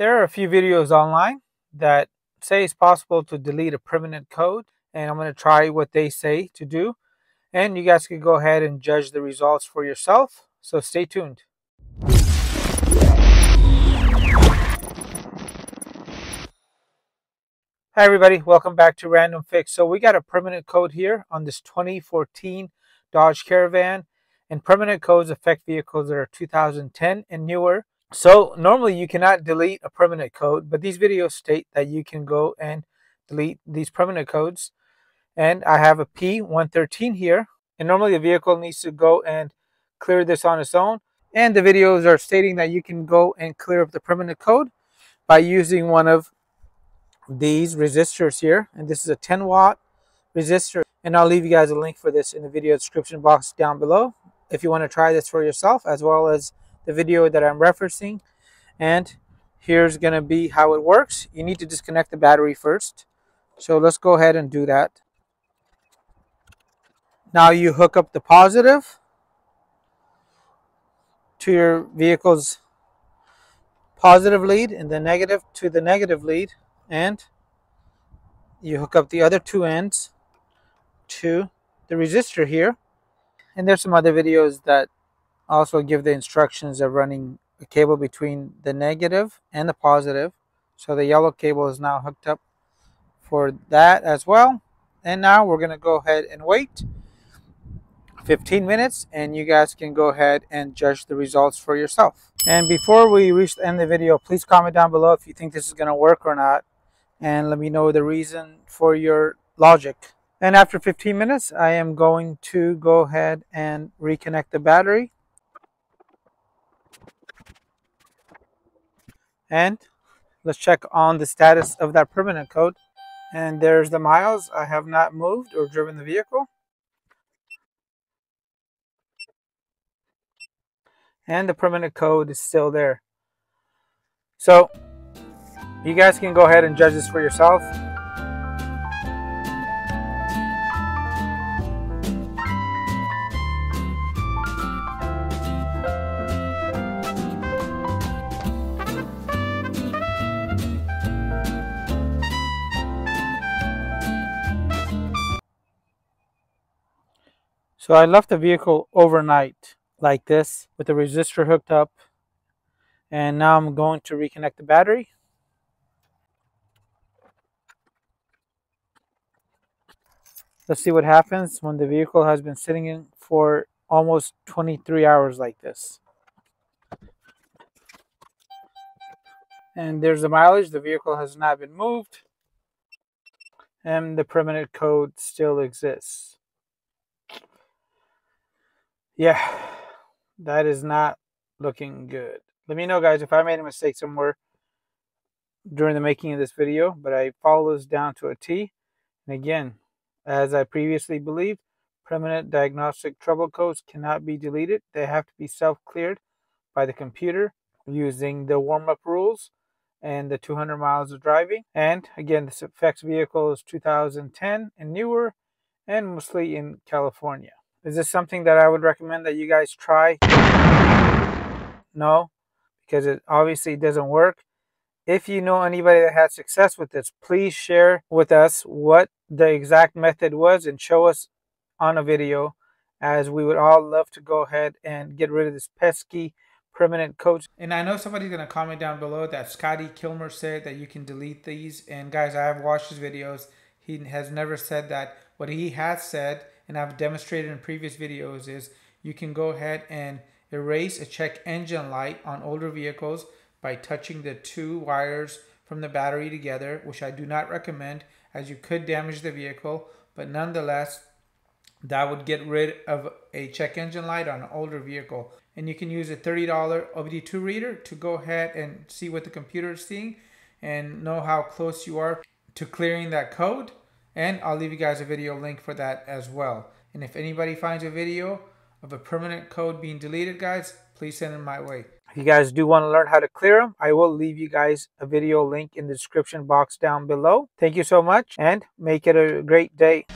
There are a few videos online that say it's possible to delete a permanent code and I'm going to try what they say to do and you guys can go ahead and judge the results for yourself. So stay tuned. Hi everybody, welcome back to Random Fix. So we got a permanent code here on this 2014 Dodge Caravan and permanent codes affect vehicles that are 2010 and newer. So normally you cannot delete a permanent code, but these videos state that you can go and delete these permanent codes. And I have a P113 here. And normally the vehicle needs to go and clear this on its own. And the videos are stating that you can go and clear up the permanent code by using one of these resistors here. And this is a 10 watt resistor. And I'll leave you guys a link for this in the video description box down below if you want to try this for yourself as well as the video that I'm referencing. And here's going to be how it works. You need to disconnect the battery first. So let's go ahead and do that. Now you hook up the positive to your vehicle's positive lead and the negative to the negative lead and you hook up the other two ends to the resistor here and there's some other videos that also give the instructions of running a cable between the negative and the positive. So the yellow cable is now hooked up for that as well. And now we're going to go ahead and wait 15 minutes and you guys can go ahead and judge the results for yourself. And before we reach the end of the video, please comment down below if you think this is going to work or not. And let me know the reason for your logic. And after 15 minutes, I am going to go ahead and reconnect the battery. And let's check on the status of that permanent code. And there's the miles. I have not moved or driven the vehicle. And the permanent code is still there. So you guys can go ahead and judge this for yourself. So I left the vehicle overnight like this with the resistor hooked up. And now I'm going to reconnect the battery. Let's see what happens when the vehicle has been sitting in for almost 23 hours like this. And there's the mileage. The vehicle has not been moved. And the permanent code still exists. Yeah, that is not looking good. Let me know, guys, if I made a mistake somewhere during the making of this video, but I follow this down to a T. And again, as I previously believed, permanent diagnostic trouble codes cannot be deleted. They have to be self-cleared by the computer using the warm-up rules and the 200 miles of driving. And again, this affects vehicles 2010 and newer and mostly in California. Is this something that I would recommend that you guys try? No, because it obviously doesn't work. If you know anybody that had success with this, please share with us what the exact method was and show us on a video as we would all love to go ahead and get rid of this pesky permanent codes. And I know somebody's going to comment down below that Scotty Kilmer said that you can delete these. And guys, I have watched his videos. He has never said that. What he has said and I've demonstrated in previous videos is you can go ahead and erase a check engine light on older vehicles by touching the two wires from the battery together, which I do not recommend as you could damage the vehicle, but nonetheless, that would get rid of a check engine light on an older vehicle. And you can use a $30 OBD2 reader to go ahead and see what the computer is seeing and know how close you are to clearing that code. And I'll leave you guys a video link for that as well. And if anybody finds a video of a permanent code being deleted, guys, please send it my way. If you guys do want to learn how to clear them, I will leave you guys a video link in the description box down below. Thank you so much and make it a great day.